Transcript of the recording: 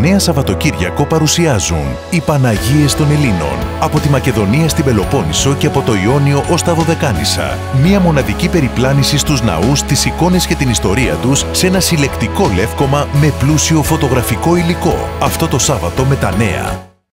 νέα Σαββατοκύριακο παρουσιάζουν οι Παναγίες των Ελλήνων από τη Μακεδονία στην Πελοπόννησο και από το Ιόνιο ως τα Δωδεκάνησα. Μία μοναδική περιπλάνηση στους ναούς, τις εικόνες και την ιστορία τους σε ένα συλλεκτικό λεύκομα με πλούσιο φωτογραφικό υλικό. Αυτό το Σάββατο με τα νέα.